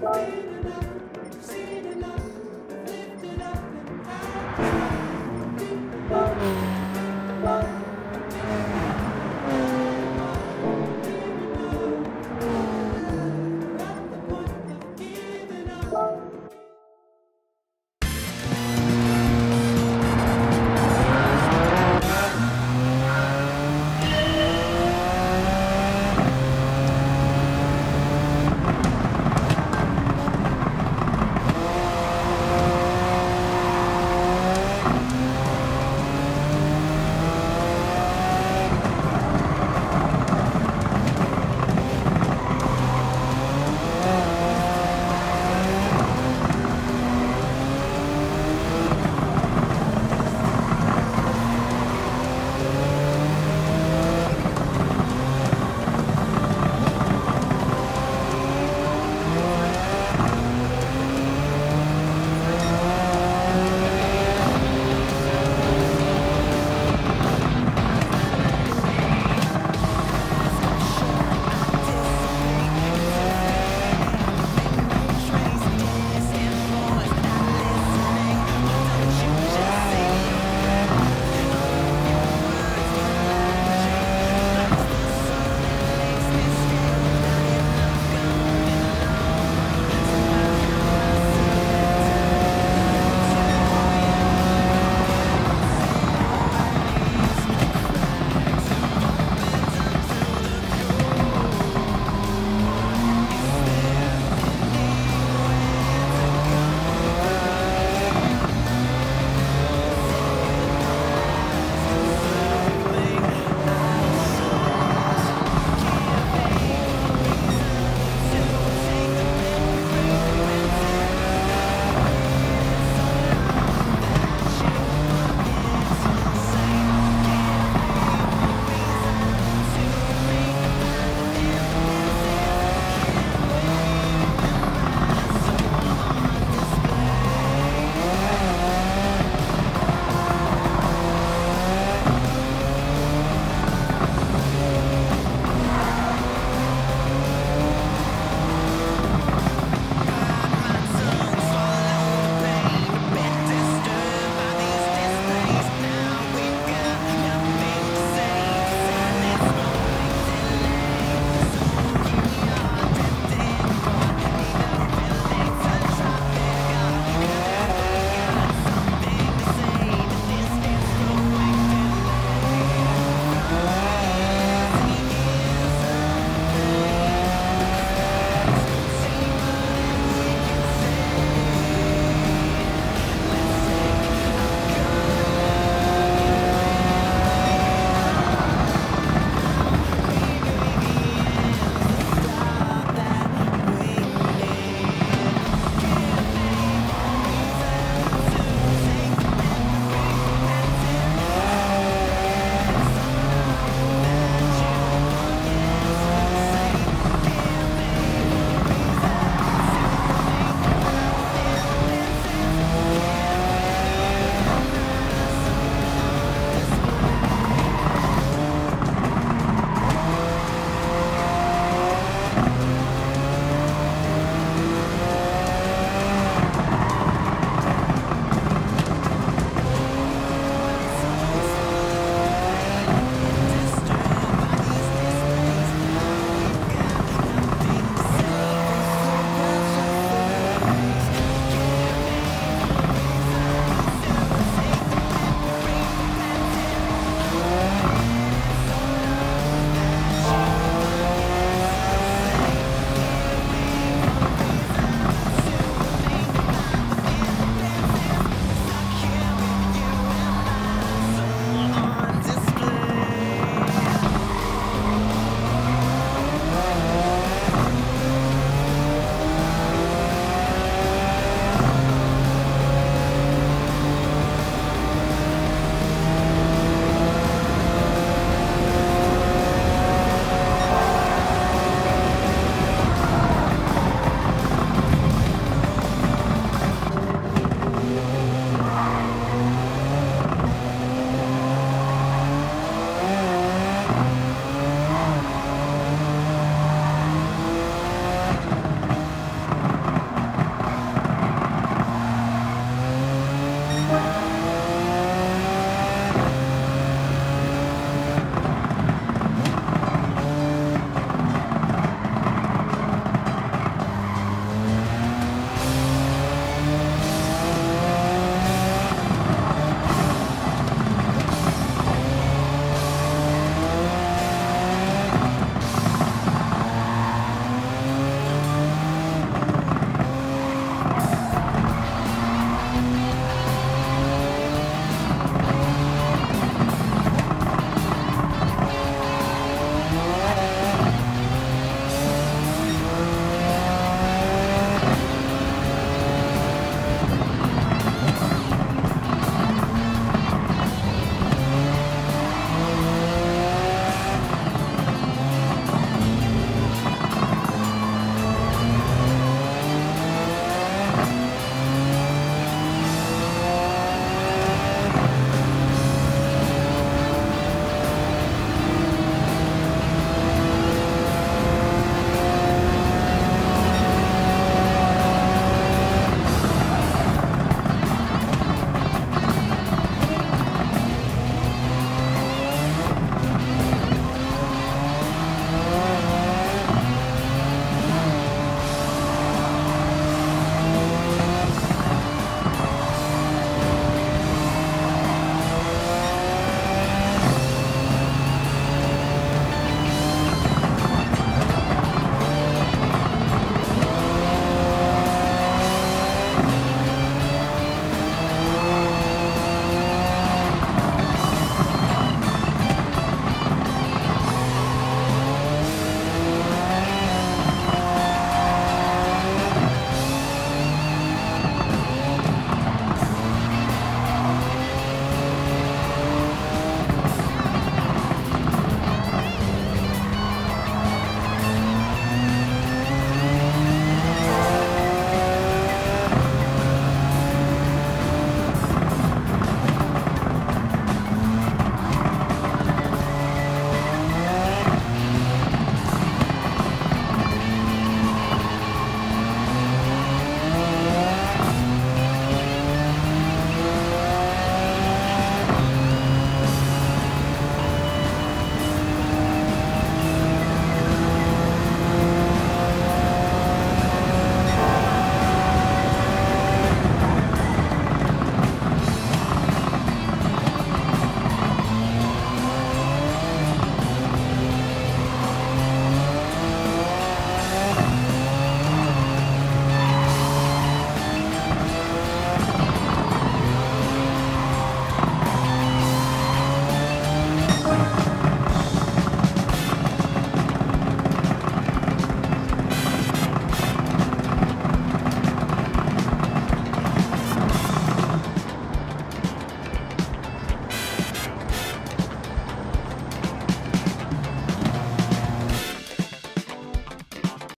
Bye.